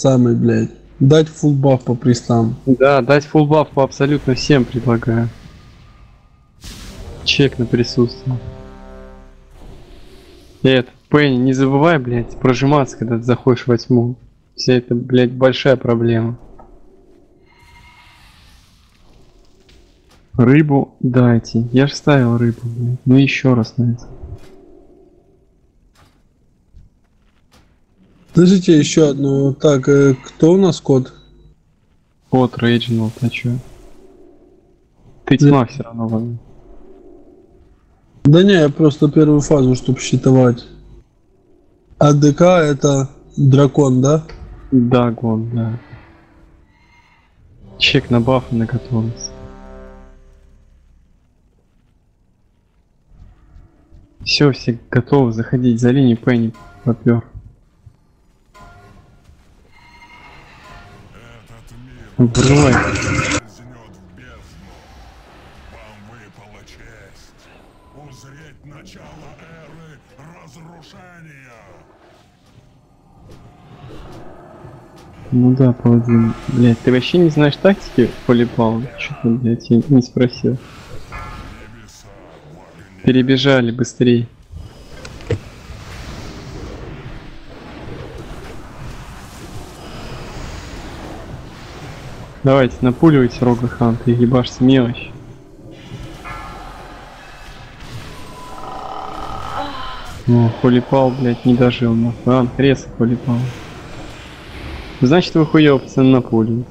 самый, блядь. Дать фулл баф по пристам. Да, дать buff по абсолютно всем предлагаю. Чек на присутствие. Это, Пенни, не забывай, блядь, прожиматься, когда ты заходишь в восьмую. Вся это, блядь, большая проблема. Рыбу дайте. Я же ставил рыбу, блядь. Ну еще раз на это. Подождите еще одну. Так, э, кто у нас код? Вот Рейджинал, а чё? Ты тьма все равно ладно. Да не, я просто первую фазу, чтобы считывать. АДК это дракон, да? Да, гон, да. Чек на баф и на готовность. Все, все готовы заходить за линию Пенни попер. Врывай. скользнет в бездну. Вам выпала честь узреть начало эры разрушения. Ну да, паладин. Блять, ты вообще не знаешь тактики полипал? Что-то, блядь, я не спросил. Перебежали быстрей. Давайте, напуливайте Рога Ханта и ебашьте мелочь. О, Холипал, блядь, не дожил, нахуй. А, резко Холипал. Значит, вы хуёво, пацаны, напуливаете.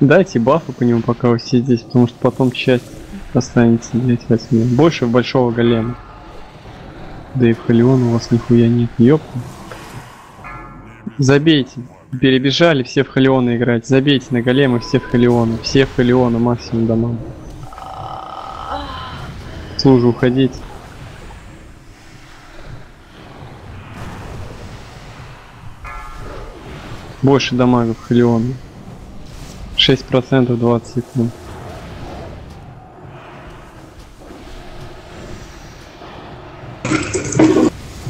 Дайте бафы по нему, пока вы все здесь, потому что потом часть останется, блять, возьми. Больше большого голема. Да и в Халион у вас нихуя нет, ёпта. Забейте. Перебежали все в Халиона играть. Забейте на голема все в Халиона. Все в Халиона максимум дома. Служу уходить. Больше дамага в Халиона. 6% 20 секунд.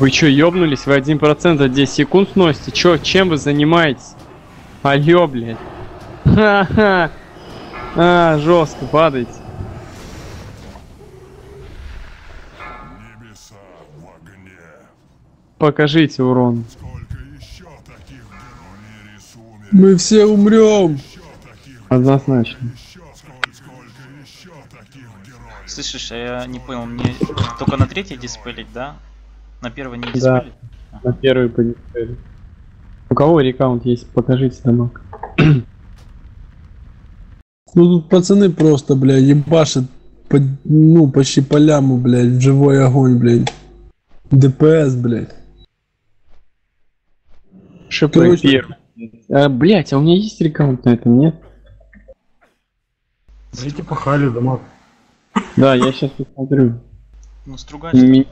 Вы чё, ёбнулись? Вы 1% за 10 секунд сносите? Чё, чем вы занимаетесь? Алё, блядь. Ха-ха. А, жестко, падайте. Небеса в огне. Покажите урон. Мы все умрем. Однозначно. Слышишь, а я не понял, мне только на третий диспелить, да? На первый не Да. диспелить? На первый по дисплею. У кого рекаунт есть? Покажите дамаг. Ну тут пацаны просто, блядь, ебашат по, ну, почти по ляму, блядь, в живой огонь, блядь. ДПС, блядь. Короче- первый. А, блять, а у меня есть рекаунт на этом, нет? Зайти пахали дома. Да, я сейчас посмотрю. Ну, стругач. Меня...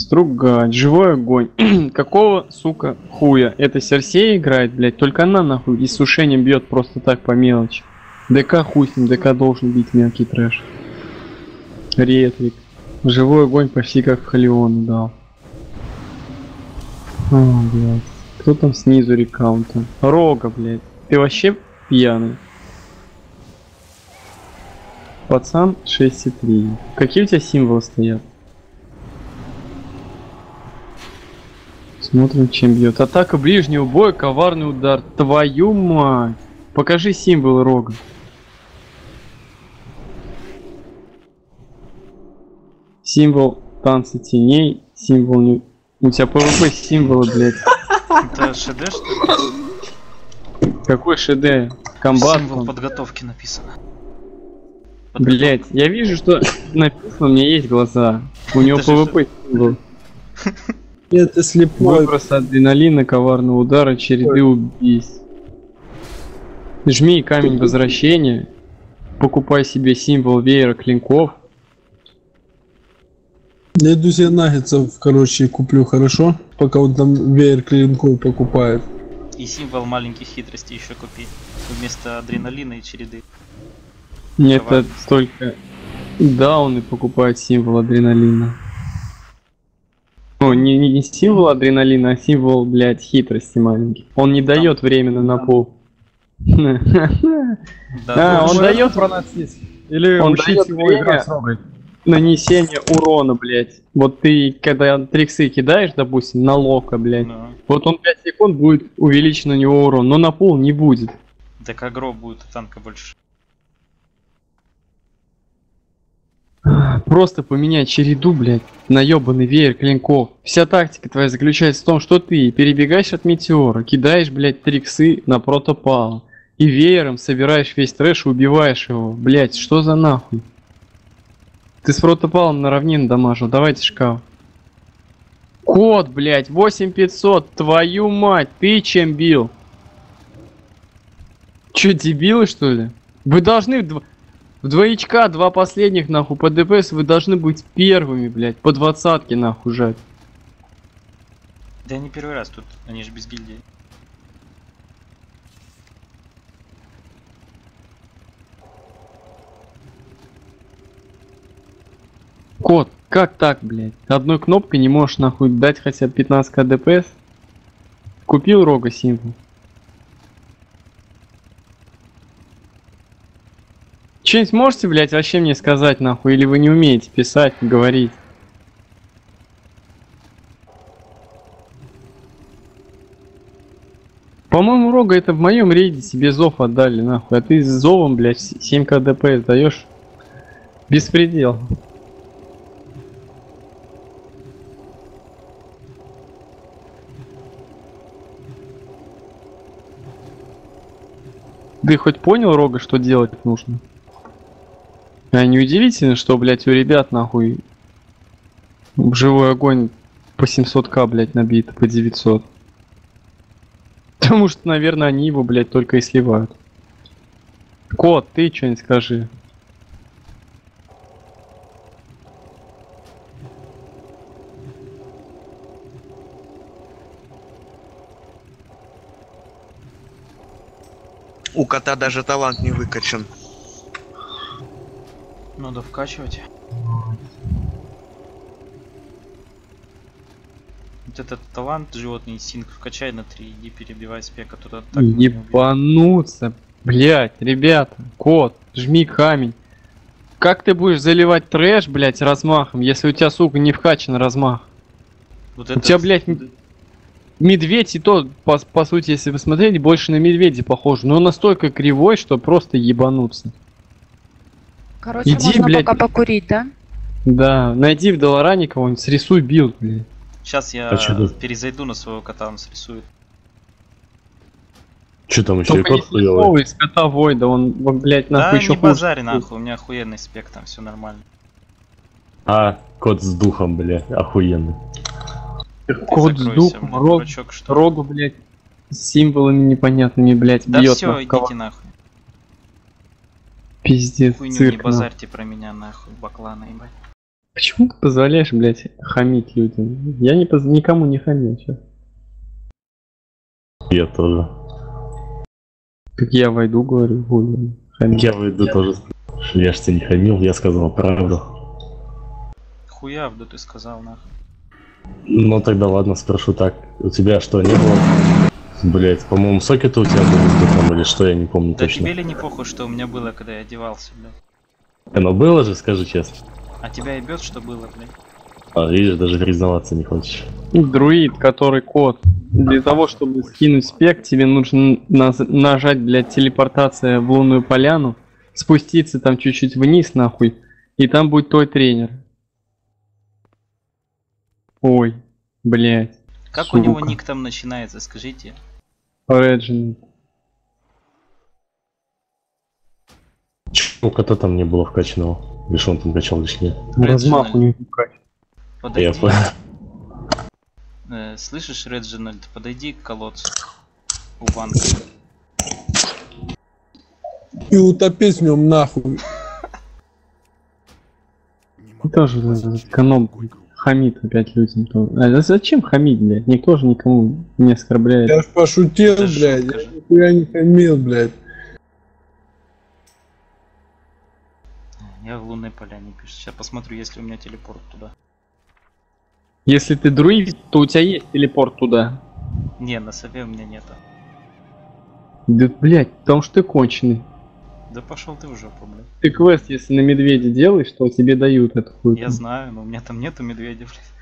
Стругать, живой огонь. Какого, сука, хуя? Это Серсея играет, блядь, только она нахуй и сушением бьет просто так по мелочи. ДК хуй с ним, ДК должен бить мелкий трэш. Ретрик. Живой огонь почти как в Халиону дал. О, блядь. Кто там снизу рекаунта? Рога, блядь. Ты вообще пьяный? Пацан 6,3. Какие у тебя символы стоят? Смотрим, чем бьет. Атака ближнего боя, коварный удар. Твою мать! Покажи символ рога. Символ танца теней, символ не... У тебя PvP символы, блядь. Это ШД, что ли? Какой ШД? Combat. Символ подготовки написано. Блять, я вижу, что написано, у меня есть глаза. У него PvP символ. Нет, ты слепой. Выброс адреналина, коварного удара, череды убийств. Жми камень возвращения. Покупай себе символ веера клинков. Я иду себе наггетсов, короче, куплю, хорошо? Пока он там веер клинков покупает. И символ маленьких хитростей еще купи. Вместо адреналина и череды. Нет, это только дауны покупают символ адреналина. Ну, не, не, символ адреналина, а символ, блядь, хитрости маленький. Он не дает временно на пол. Да, А, он дает про нацизм? Или Он дает его играть нанесение урона, блядь. Вот ты, когда триксы кидаешь, допустим, на лока, блядь, вот он 5 секунд будет увеличен у него урон, но на пол не будет. так агро будет у танка больше. Просто поменять череду, блядь, на ебаный веер клинков. Вся тактика твоя заключается в том, что ты перебегаешь от метеора, кидаешь, блядь, триксы на протопала. И веером собираешь весь трэш и убиваешь его. Блядь, что за нахуй? Ты с протопалом на равнину дамажил, давайте шкаф. Код, блядь, 8500, твою мать, ты чем бил? Чё, дебилы, что ли? Вы должны в, дв- в двоечка, два последних, нахуй, по ДПС вы должны быть первыми, блядь, по двадцатке, нахуй, жать. Да не первый раз тут, они же без гильдии. Кот, как так, блядь? Одной кнопкой не можешь, нахуй, дать хотя бы 15 к ДПС? Купил рога символ. Что-нибудь можете, блядь, вообще мне сказать, нахуй? Или вы не умеете писать, говорить? По-моему, рога это в моем рейде себе зов отдали, нахуй. А ты с зовом, блядь, 7 к ДПС даешь? Беспредел. Ты хоть понял, Рога, что делать нужно? А неудивительно, что, блядь, у ребят, нахуй, живой огонь по 700к, блядь, набито, по 900. Потому что, наверное, они его, блядь, только и сливают. Кот, ты что-нибудь скажи. У кота даже талант не выкачан. Надо вкачивать. Вот этот талант животный синк вкачай на 3, иди перебивай спека туда так. не убьет. Ебануться. Блять, ребята, кот, жми камень. Как ты будешь заливать трэш, блять, размахом, если у тебя, сука, не вкачан размах? Вот У этот- тебя, блядь, м- медведь и то, по, по сути, если посмотреть, больше на медведя похож. Но настолько кривой, что просто ебануться. Короче, Иди, можно блядь. пока покурить, да? Да, найди в Долоране кого-нибудь, срисуй билд, блядь. Сейчас я А перезайду на своего кота, он срисует. Че там еще и Только кот не хуёвый? новый из кота Войда, он, блядь, Да нахуй не еще хуже. базарь нахуй, у меня охуенный спек, там все нормально. А, кот с духом, бля, охуенный. Ты Кот с духом, блядь, рог, рогу, блядь, с символами непонятными, блядь, Да бьет все, нахуй кого- идите нахуй. Пиздец, Хуйню не цирк, нахуй. базарьте про меня нахуй, баклана ебать. Почему ты позволяешь, блядь, хамить людям? Я не поз... никому не хамил сейчас. Я тоже. Как я войду, говорю, буду хамить. Я выйду тоже. Я ж тебе не хамил, я сказал правду. Хуя, да ты сказал нахуй. Ну тогда ладно, спрошу так. У тебя что, не было? Блять, по-моему, сокеты у тебя были духом или что, я не помню Да точно. тебе ли не похуй, что у меня было, когда я одевался, блядь? Оно было же, скажи честно. А тебя ебет, что было, блядь? А, видишь, даже признаваться не хочешь. Друид, который кот. Для того, чтобы скинуть спек, тебе нужно нажать, блядь, телепортация в лунную поляну, спуститься там чуть-чуть вниз, нахуй, и там будет твой тренер. Ой, блядь. Как у него Сука. ник там начинается, скажите? Реджин. У кота там не было вкачанного. Лишь он там качал лишнее. Размах у него. Я Подойди. понял. Э, слышишь, Реджинальд, подойди к колодцу. У банка. И утопись в нем нахуй. Тоже эконом хамит опять людям. то- А зачем хамить, блядь? Никто же никому не оскорбляет. Я ж пошутил, Это блядь. шутка Я нихуя не хамил, блядь. Я в лунной поляне пишу. Сейчас посмотрю, есть ли у меня телепорт туда. Если ты друид, то у тебя есть телепорт туда. Не, на сове у меня нету. Да, блядь, потому что ты конченый. Да пошел ты в жопу, блядь. Ты квест, если на медведя делаешь, то тебе дают эту хуйню. Я знаю, но у меня там нету медведя, блядь.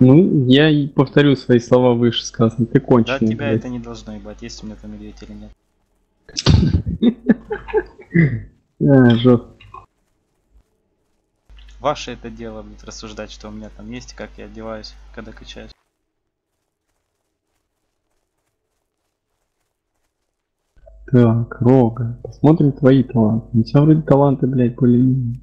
Ну, я и повторю свои слова выше сказанные. Ты Да конченый, тебя блядь. это не должно ебать, есть у меня там медведь или нет. А, жёстко. Ваше это дело, блядь, рассуждать, что у меня там есть как я одеваюсь, когда качаюсь. Так, Рога. Посмотрим твои таланты. У тебя вроде таланты, блядь, были...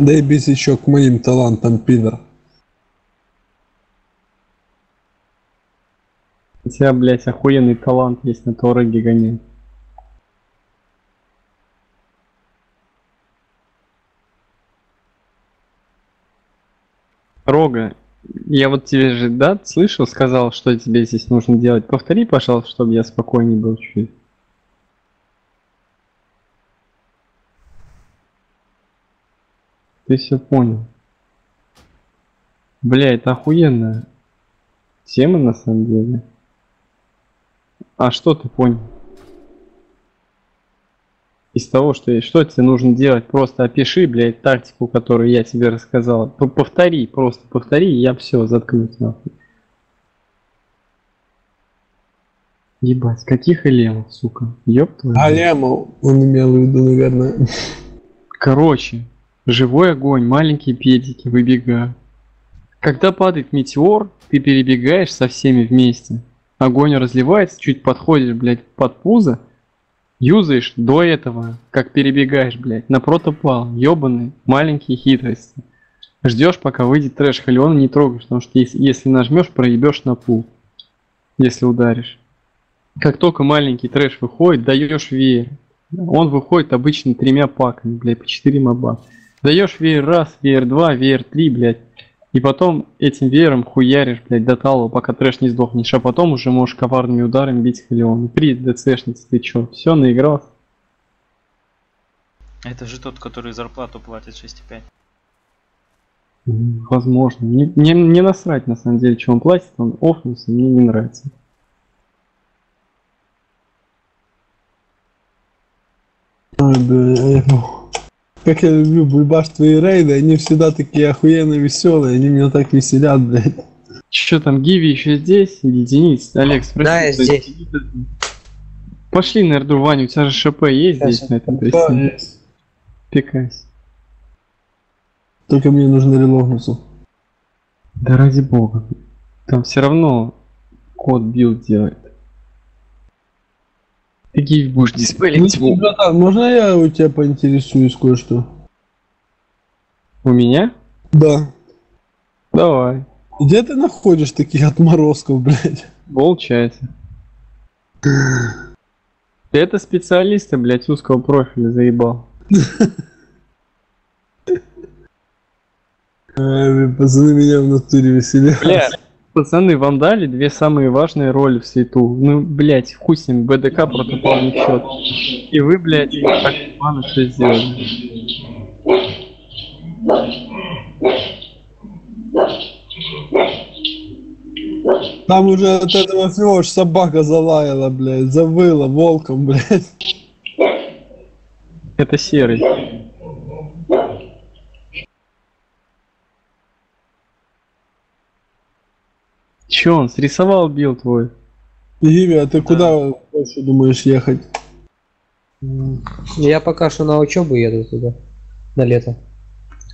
Дай бис еще к моим талантам, пидор. У тебя, блядь, охуенный талант есть на Тороге гонять. Рога, я вот тебе же, да, слышал, сказал, что тебе здесь нужно делать. Повтори, пожалуйста, чтобы я спокойнее был чуть. Ты все понял. Бля, это охуенная тема на самом деле. А что ты понял? Из того, что что тебе нужно делать, просто опиши, блядь, тактику, которую я тебе рассказал. П- Повтори, просто повтори, и я все, заткнусь нахуй. Ебать, каких элемов, сука? Ёб твою. Алема, он имел в виду, наверное. Короче, живой огонь, маленькие педики выбегают. Когда падает метеор, ты перебегаешь со всеми вместе. Огонь разливается, чуть подходишь, блядь, под пузо, юзаешь до этого, как перебегаешь, блядь, на протопал, ёбаный, маленькие хитрости. Ждешь, пока выйдет трэш, халиона не трогаешь, потому что если, если нажмешь, проебешь на пул, если ударишь. Как только маленький трэш выходит, даешь веер. Он выходит обычно тремя паками, блядь, по 4 моба. Даешь веер раз, веер два, веер три, блядь. И потом этим веером хуяришь, блядь, до талого, пока трэш не сдохнешь, а потом уже можешь коварными ударами бить Халион. При ДЦшнице ты чё, все наиграл? Это же тот, который зарплату платит 6,5. М, Возможно. Не, не, не насрать, на самом деле, что он платит, он офнулся, мне не нравится. Ой, бля, ну. Как я люблю бульбаш твои рейды, они всегда такие охуенно веселые, они меня так веселят, блядь. Чё там, Гиви еще здесь? Или Денис? Алекс, спроси, Да, я здесь. Пошли на Эрду, Ваня, у тебя же ШП есть Сейчас здесь, на этом есть. Пикайся. Только мне нужно релогнуться. Да ради бога. Там все равно код build делает. Ты Гиви будешь диспелить Ну, братан, можно я у тебя поинтересуюсь кое-что? У меня? Да. Давай. Где ты находишь таких отморозков, блядь? Волчайте. Это специалисты, блядь, узкого профиля заебал. Пацаны меня в натуре веселят. Бля, пацаны, вам дали две самые важные роли в свету. Ну, блядь, хуй с ним, БДК протокол не счет. И вы, блядь, так планы все сделали. Там уже от этого всего аж собака залаяла, блядь, завыла волком, блядь. Это серый. Че он, срисовал build твой? Гиви, а ты куда больше думаешь ехать? Я пока что на учебу еду туда. На лето.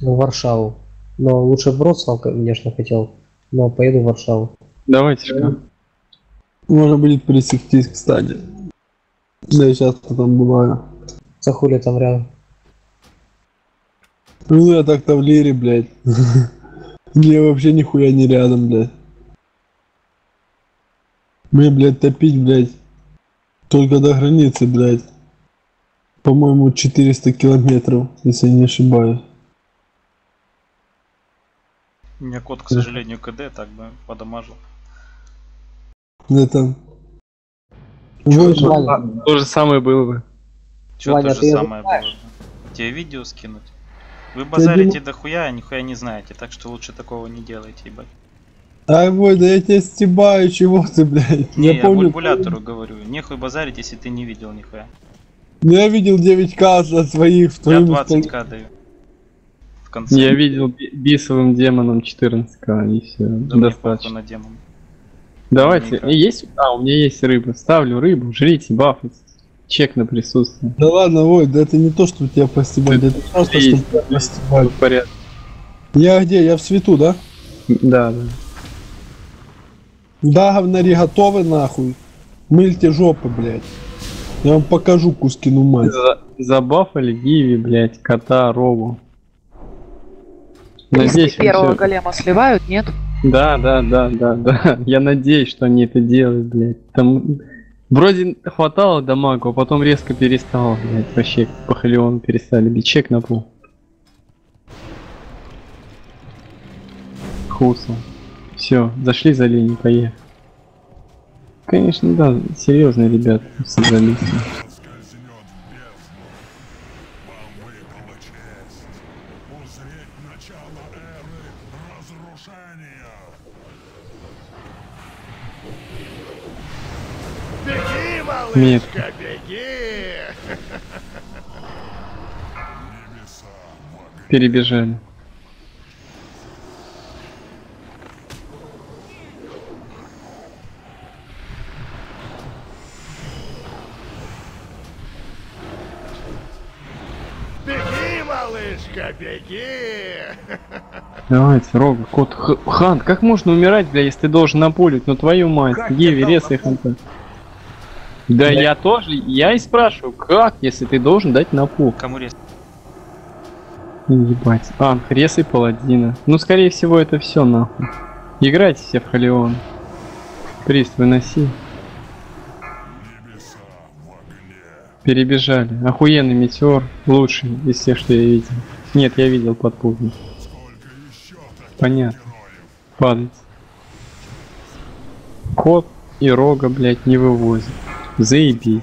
В Варшаву. Но лучше в Вроцлав, конечно, хотел. Но поеду в Варшаву. Давайте шкаф. Можно будет присектись, кстати. Да, я часто там бываю. За хули там рядом. Ну, я так-то в лире, блядь. Мне вообще нихуя не рядом, блядь. Мне, блядь, топить, блядь. Только до границы, блядь. По-моему, 400 километров, если я не ошибаюсь. У меня кот, к сожалению, КД так бы подамажил. Это... Чё Вот ты? же- Ваня, То же самое было бы. Чё Ваня, то же самое было? знаешь? Тебе видео скинуть? Вы базарите думаю- дохуя, а нихуя не знаете, так что лучше такого не делайте, ебать. Ай, Вой, да я тебя стебаю, чего ты, блядь? Не, я, помню, бульбулятору говорю. Нехуй базарить, если ты не видел нихуя. Ну, я видел 9к от своих в Я твоем 20к даю. В конце. Я видел би- бисовым демоном 14к и все. Да достаточно. на демона. Давайте. И Есть? А, у меня есть рыба. Ставлю рыбу, жрите, бафайтесь. Чек на присутствие. Да ладно, Вой, да это не то, что тебя постебать, это просто, чтобы тебя постебать. В порядке. Я где? Я в свету, да? Да, да. Да, говнари, готовы нахуй? Мыльте жопы, блядь. Я вам покажу кускину мать. За- забафали Гиви, блять, кота, Робу. Надеюсь, Если первого всё- голема сливают, нет? Да, да, да, да, да. Я надеюсь, что они это делают, блядь. Там вроде хватало дамагу, а потом резко перестало, блядь. Вообще по халиону перестали бить. Чек на пол. Хусал. Все, зашли за линию, поехали. Конечно, да, серьезные скользнет в бездну. Вам выпала честь узреть начало эры разрушения. Метко. Небеса в огне. Перебежали. Давайте, Рога, кот, Х- Хан, как можно умирать, бля, если ты должен напулить? Ну твою мать, Гиви, резай Ханта. Да я тоже, я и спрашиваю, как, если ты должен дать напул? Кому рез? Ебать. А, резай паладина. Ну, скорее всего, это все нахуй. Играйте все в Халион. Прист, выноси. Перебежали. Охуенный метеор. Лучший из всех, что я видел. Нет, я видел таких Понятно. Падает. Кот и рога, блядь, не вывозит. Заебись.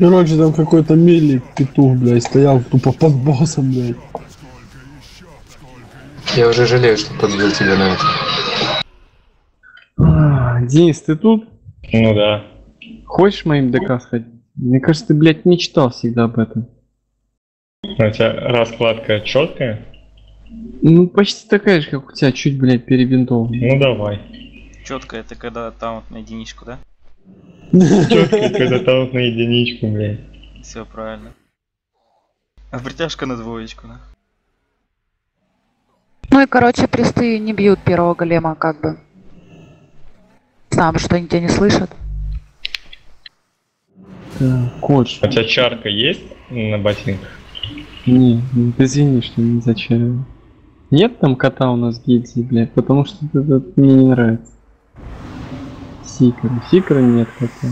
Короче, там какой-то милик петух, блядь, стоял тупо под боссом, блядь. Я уже жалею, что подбил тебя на это. А, Денис, ты тут? Ну да. Хочешь моим ДК сходить? Мне кажется, ты, блядь, не читал всегда об этом. У тебя раскладка четкая? Ну, почти такая же, как у тебя, чуть, блядь, перебинтована. Ну давай. Четко это когда таунт на единичку, да? Четкая, когда таунт на единичку, блядь. Все правильно. А притяжка на двоечку, да? Ну и, короче, присты не бьют первого голема, как бы. Сам что они тебя не слышат. Да, коч. А у тебя чарка есть на ботинках? Не, ты извини, что не зачариваю. Нет там кота у нас в гильдии, блядь, потому что это, мне не нравится. Сикера. Сикера нет кота.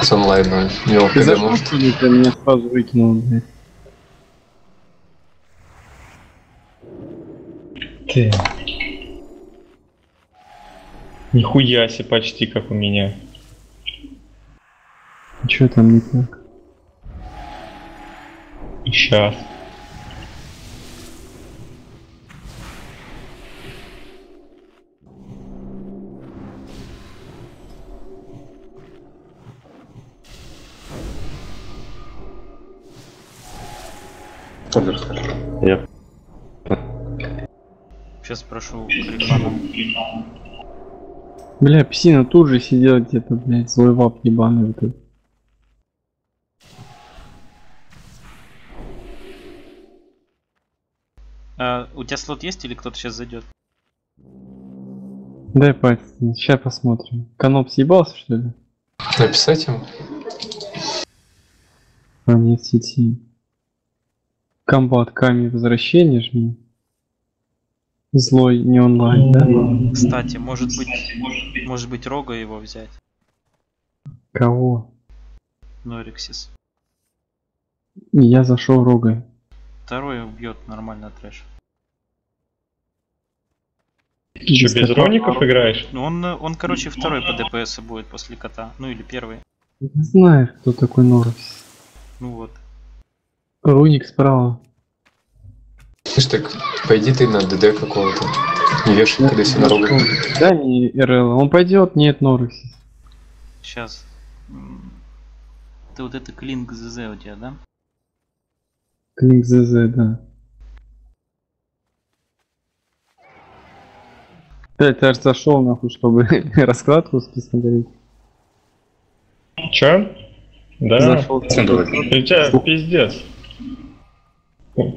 С онлайном. Не Ты зашел, может. что ли, ты меня сразу выкинул, блядь? Ты. Нихуя себе почти как у меня. Чё там не так? Сейчас. Я Сейчас спрошу Крикана. Бля, псина тут же сидел где-то, блядь, злой вап ебаный вот этот. А, у тебя слот есть или кто-то сейчас зайдет? Дай пальцы, сейчас посмотрим. Каноп съебался, что ли? Написать им? А, нет сети. Комбат Ками возвращение жми. Злой не онлайн, да? Кстати, может быть, может быть Рога его взять. Кого? Нориксис. Я зашел рогой. Второй убьет нормально трэш. Без без кота. роников играешь? Ну он, он, короче, второй по ДПС будет после кота. Ну или первый. Не знаю, кто такой Норрис. Ну вот. Руник справа. Слышь, так пойди ты на ДД какого-то. Не вешай, когда себе на рогу. Да, не РЛ. Он пойдет, нет Норрис. Сейчас. Ты вот это клинк ЗЗ у тебя, да? Клик ЗЗ, да. Да, ты аж зашел нахуй, чтобы раскладку посмотреть. Чё? Да. Зашел. У тебя пиздец.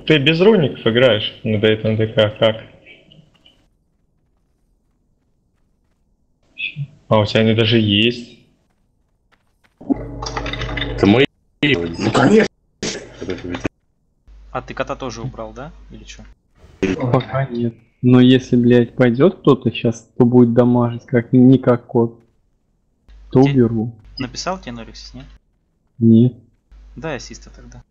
Ты без руников играешь на Дейтон ДК, как? А у тебя они даже есть. Это мои. Ну, конечно. А ты кота тоже убрал, да? Или что? Пока нет. Но если, блядь, пойдет кто-то сейчас, то будет дамажить, как не как кот, то Те- уберу. Написал тебе Нориксис, нет? Нет. Дай ассиста тогда.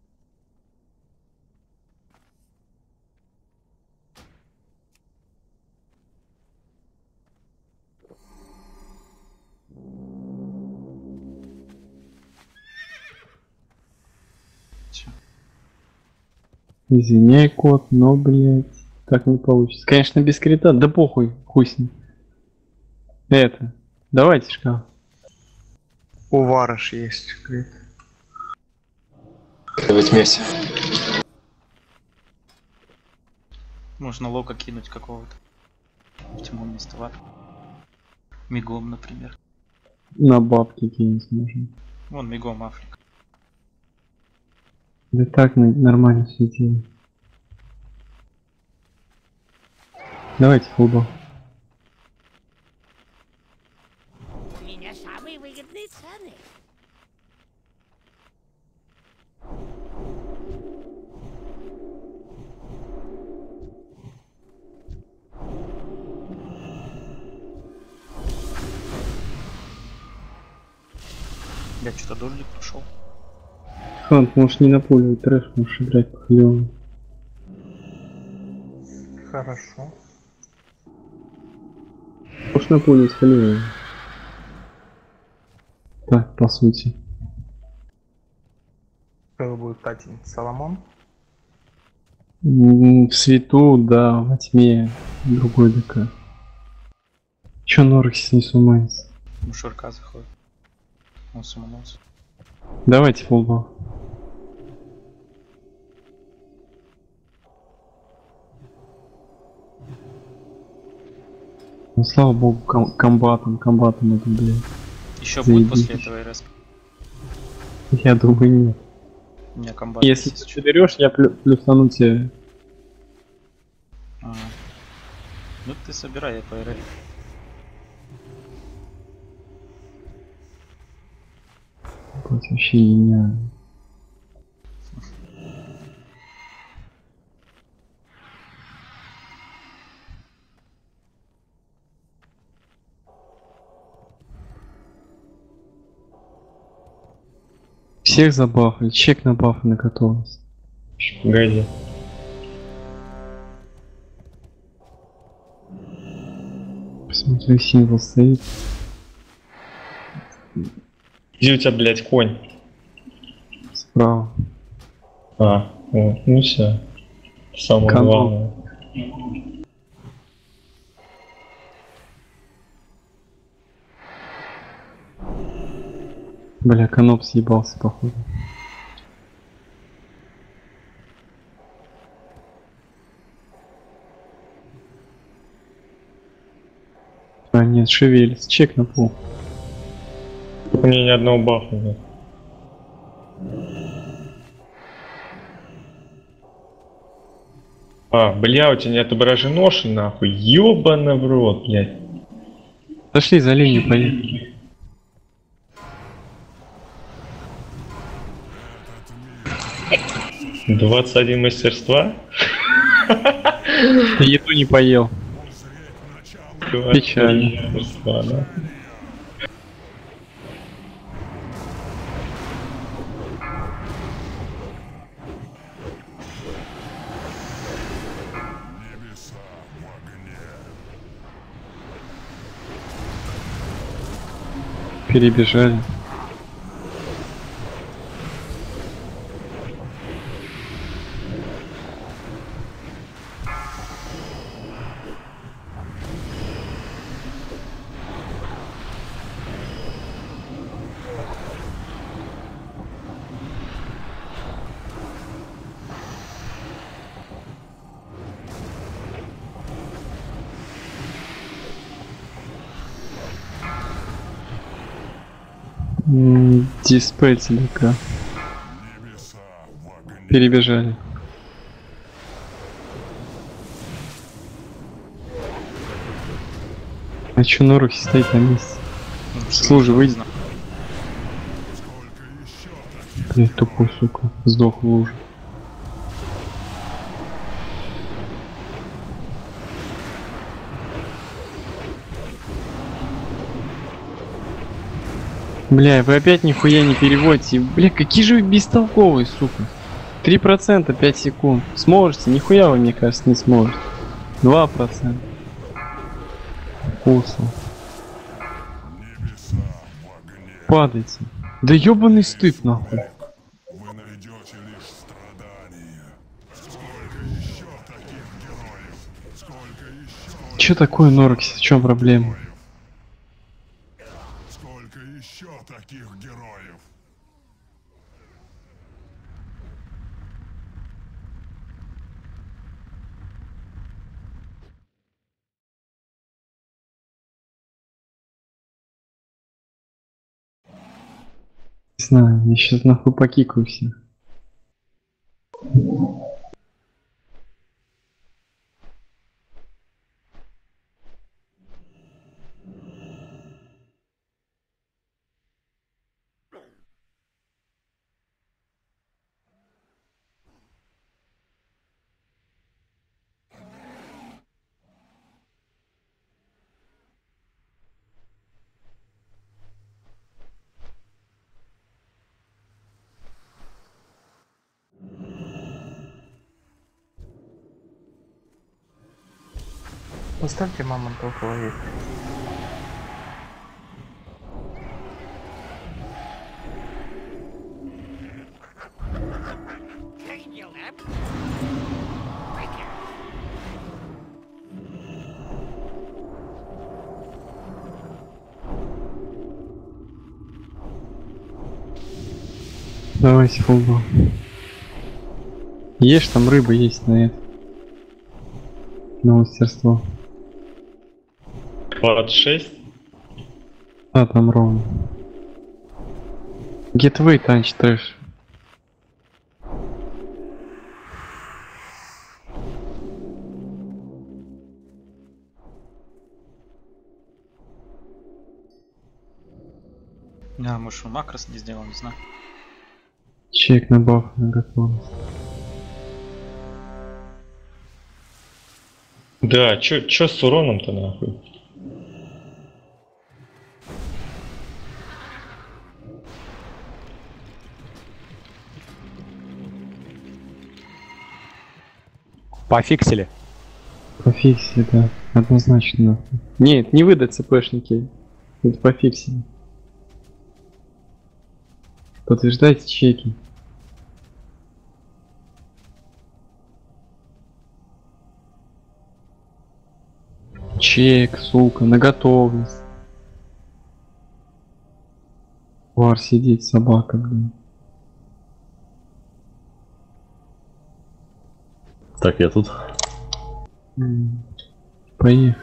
Извиняй, кот, но, блядь, так не получится. Конечно, без крита, да похуй, хуй с ним. Это, давайте шкаф. У Варыш есть. крит. Давайте вместе. Можно лока кинуть какого-то. В тьму вместо вар. Мигом, например. На бабки кинуть можно. Вон мигом Африка. Да так на- нормально все делаем. Давайте футбол. У меня самые выгодные цены. Я что-то дождик пошел. Хант, можешь не напуливать, трэш можешь играть по. Хорошо. Можешь напуливать хлеву. Так, по сути. Кто будет Татин? Соломон? В свету, да, во тьме другой ДК. Чё Норкс не сумается? Мушурка заходит. Он суманулся. Давайте футбол. Ну, слава богу, ком- комбатом, комбатом это, блядь. Еще будет после этого РС. Я думаю, нет. У меня комбат. Если есть. ты берешь, я плю- плюсану тебе. Ага. Ну ты собирай, я по. Блядь, вообще гениально. Всех забафали, чек на бафы на готовность. Погоди. Посмотрю, символ стоит. Где у тебя, блядь, конь? Справа. А, вот, ну все. Самое Канал. главное. Бля, каноп съебался, походу. А, нет, шевелится. Чек на пол. У меня ни одного бафа нет. А, бля, у тебя не отображен ноши, нахуй. Ёбана в рот, блядь. Пошли за линию, поехали. 21 мастерства? Ты еду не поел. Печально. Мастерства. Перебежали. М, Диспель ДК. Перебежали. А чё Норукси стоит на месте? Служи, выйди. Блять, тупой, сука. Сдох в луже. Бля, вы опять нихуя не переводите. Бля, какие же вы бестолковые, сука. 3% 5 секунд. Сможете? Нихуя вы, мне кажется, не сможете. 2%. Вкусно. Падайте. Да ёбаный стыд, нахуй. Чё такое, Норокси? В чем проблема? Сколько еще таких героев? Не знаю, я сейчас нахуй покикаю всех. Ветки. Как дела? Давайте фулбол. Ешь, там рыба есть на это. На мастерство. 26. А, там ровно. Гетвей танч трэш. А, может он макрос не сделал, не знаю. Чек на баф на готовность. Да, чё, чё с уроном-то нахуй? Пофиксили. Пофиксили, да. Однозначно. Нет, не выдать цпшники. Это пофиксили. Подтверждайте чеки. Чек, сука, на готовность. Вар сидеть, собака, блин. Так, я тут. Поехали.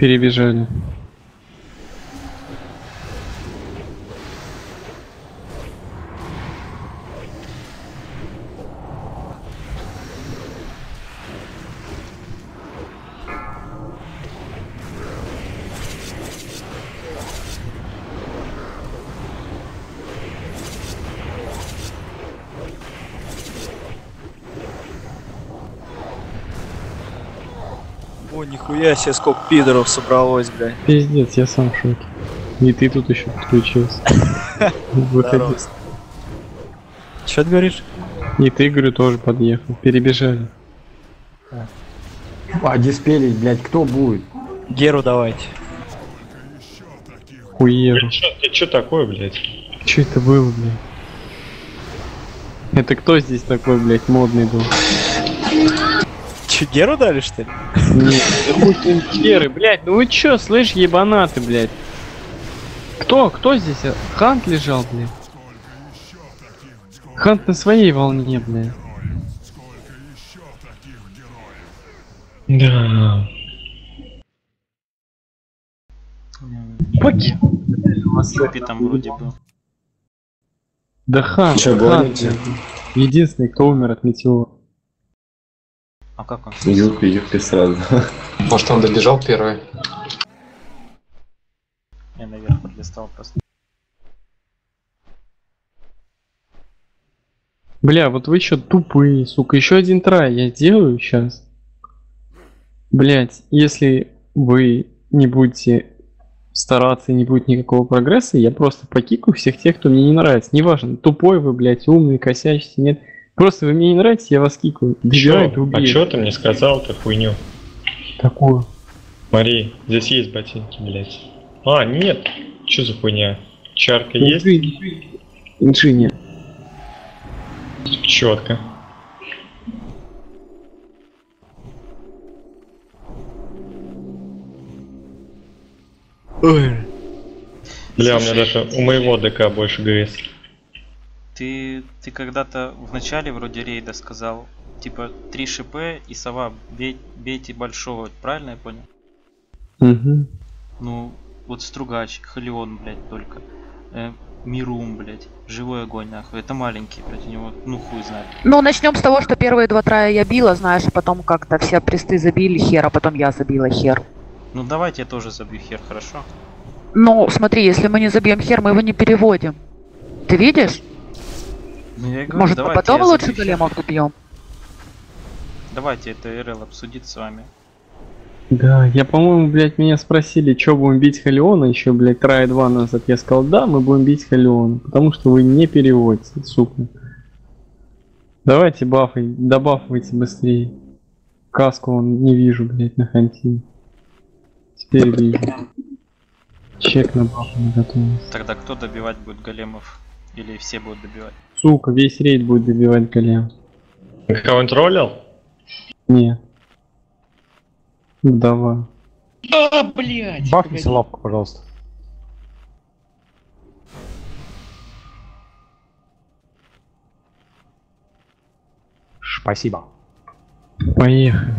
Жнет в Нихуя себе, сколько пидоров собралось, блядь. Пиздец, я сам в шоке. И ты тут еще подключился. Выходи. Чё ты говоришь? И ты, говорю, тоже подъехал. Перебежали. А, диспелить, блядь, кто будет? Геру давайте. Хуеру. Ты чё такое, блядь? Че это было, блядь? Это кто здесь такой, блядь, модный был? Че, Геру дали, что ли? Нет, Геры, блядь, ну вы чё, слышь, ебанаты, блядь? Кто, кто здесь? Хант лежал, блядь? Хант на своей волне, блядь. Да. Поки. Юпи там вроде был. Да Хант, гоните? блядь. Единственный, кто умер от метеора. А как он? Юпи, юпи сразу. Может он добежал первый? Я наверх подлистал просто. Бля, вот вы еще тупые, сука. Еще один трай я делаю сейчас. Блять, если вы не будете стараться и не будет никакого прогресса, я просто покику всех тех, кто мне не нравится. Неважно, тупой вы, блять, умный, косячий, нет. Просто вы мне не нравитесь, я вас кикаю. Чё? ты А чё ты мне сказал-то хуйню? Какую? Смотри, здесь есть ботинки, блядь. А, нет. Чё за хуйня? Чарка есть? Инжи нет. Четко. Ой. Бля, у меня даже у моего ДК больше ГС. Ты, ты когда-то в начале вроде рейда сказал, типа, три ШП и сова, бей- бейте большого, правильно я понял? Угу. Ну, вот Стругач, Халион, блядь, только. Э, Мирум, блядь, живой огонь, нахуй. Это маленький, блядь, у него, ну хуй знает. Ну, начнем с того, что первые два трая я била, знаешь, а потом как-то все присты забили хер, а потом я забила хер. Ну давайте я тоже забью хер, хорошо? Ну, смотри, если мы не забьем хер, мы его не переводим. Ты видишь? Ну я говорю, Может, давайте потом лучше големов добьем? Давайте это РЛ обсудить с вами. Да, я, по-моему, блядь, меня спросили, что будем бить Халиона еще, блядь, трая два назад. Я сказал, да, мы будем бить Халиона, потому что вы не переводите, сука. Давайте бафай, добафывайте быстрее. Каску он не вижу, блядь, на ханти. Теперь вижу. Чек на баф не готовность. Тогда кто добивать будет големов? Или все будут добивать? Сука, весь рейд будет добивать голем. Кого-нибудь ролил? Нет. Ну, Давай. А, блядь! Бафните лапку, пожалуйста. Спасибо. Поехали.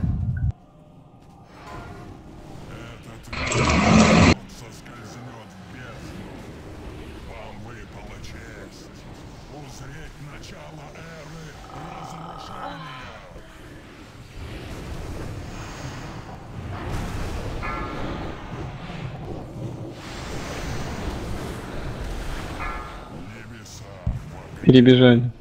соскользнет в бездну. Вам выпала честь узреть начало эры разрушения. Перебежали.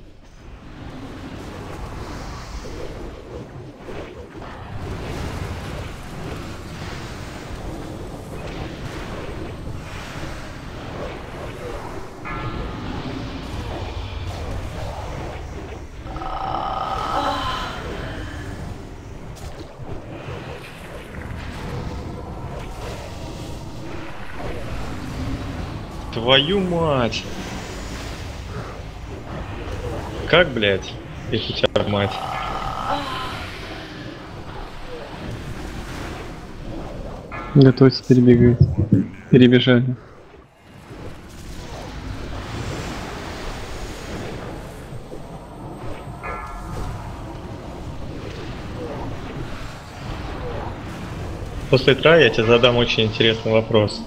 Твою мать! Как, блядь? Их у тебя мать. Готовься перебегать. Перебежали. После тра я тебе задам очень интересный вопрос.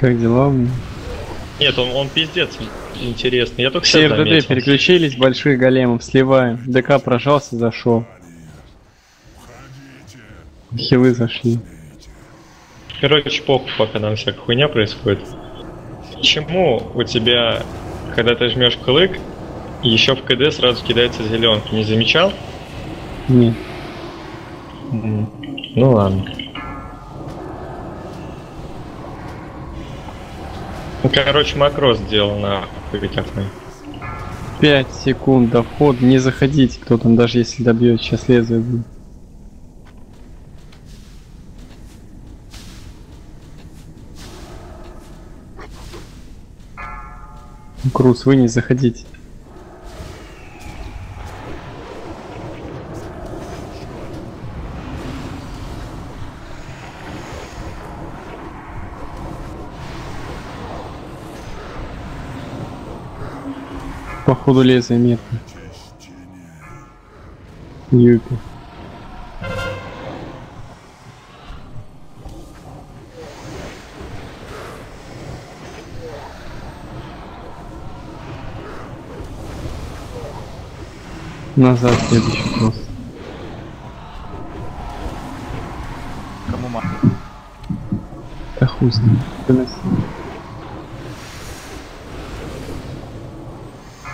Как дела у меня? Нет, он, он пиздец интересный. Я только Все РДД переключились, больших големов сливаем. ДК прожался, зашел. Хилы зашли. Короче, похуй, пока нам всякая хуйня происходит. Почему у тебя, когда ты жмешь клык, еще в КД сразу кидается зеленка? Не замечал? Нет. Ну ладно. Ну, короче, макро сделал нахуй такой. 5 секунд до входа. Не заходите, кто там, даже если добьет. Сейчас лезвие будет. Круз, вы не заходите. Походу лезвие метко. Юпи. Назад следующий просто. Кому ма? Да хуй с ним.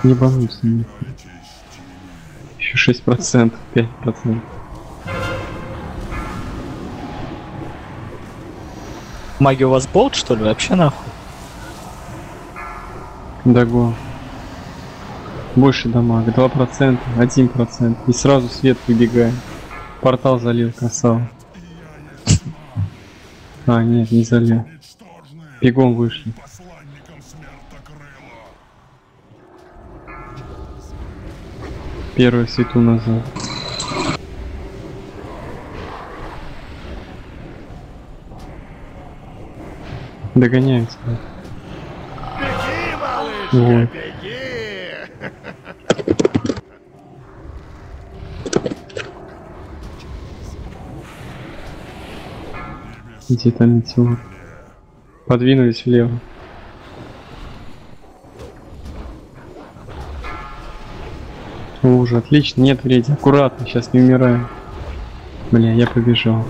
Не балуйся, не Еще 6 процентов, 5 процентов. Маги у вас болт, что ли? Вообще нахуй? Dago. Больше дамага, 2%, 1%. И сразу свет выбегает. Портал залил, красава. А, нет, не залил. Бегом вышли. Первую свету назад. Догоняется. Вот. Где-то метеор. Подвинулись влево. Уже отлично. Нет вреди. Аккуратно, сейчас не умираем. Бля, я побежал.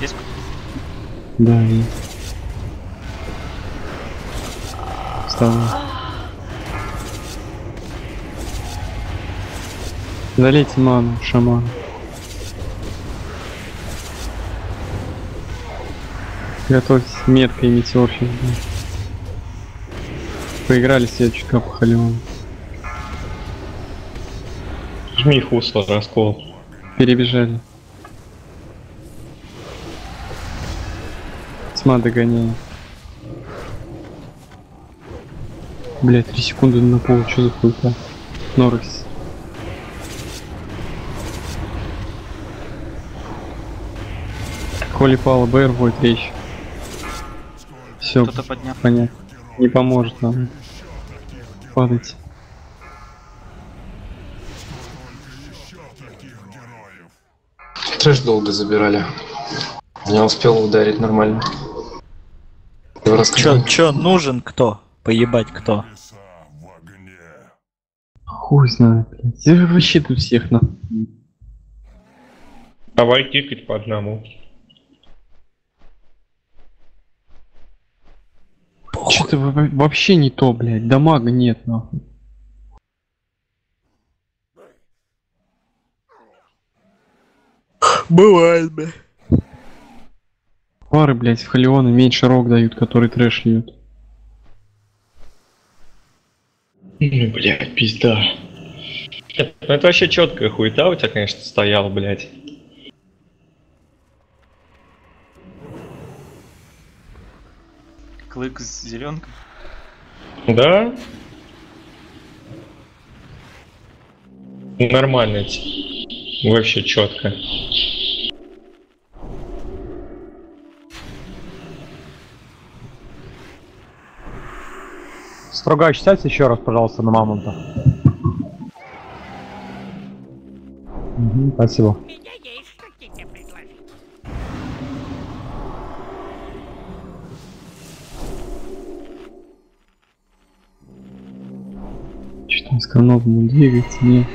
Есть? Да, есть. Вставай. Залейте ману, шаман. Готовьтесь, метка и метеор сейчас будет. Поиграли себе чутка по халивам. Жми хусло, раскол. Перебежали. Тьма догоняет. Блять, 3 секунды на пол, что за хуйта? Норрис. Коли пала БР будет речь. Все, понятно. Не поможет нам. Падайте. Трэш долго забирали. Я успел ударить нормально. Чё, чё, нужен кто? Поебать кто? Хуй знает, блядь. Да вообще тут всех на. Давай тикать по одному. Что-то вообще не то, блядь. Дамага нет, нахуй. Бывает, бля. Пары, блядь, в Халионы меньше рог дают, который трэш льют. Ну, блядь, пизда. Нет, ну это вообще четкая хуета у тебя, конечно, стояла, блядь. Клык с зеленкой. Да? Нормально. т- Вообще четко. Строго читайте еще раз, пожалуйста, на мамонта. Мгм, спасибо. Что там с каналом двигается, нет.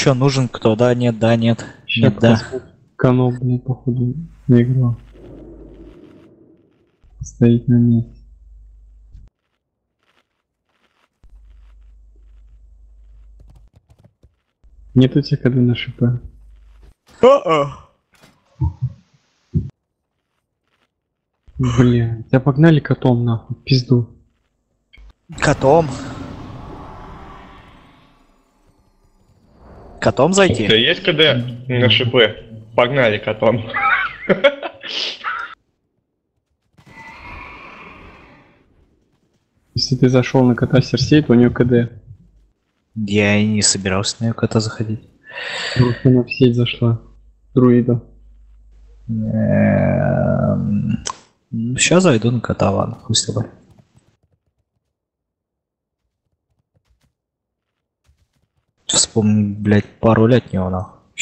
Чё, нужен кто? Да, нет, да, нет. Нет, да. Канал, блядь, походу, не играл. Стоит на месте. Нет у тебя коды на ШП? Бля, тебя погнали котом нахуй, пизду. Котом. Котом У зайти? тебя есть КД на ШП? Погнали котом. Если ты зашел на кота Серсей, то у нее КД. Я и не собирался на её кота заходить. Просто она в сеть зашла. Друида. Сейчас зайду на кота, ладно, хуй с тобой. Вспомни, блядь, пароль от него, нахуй.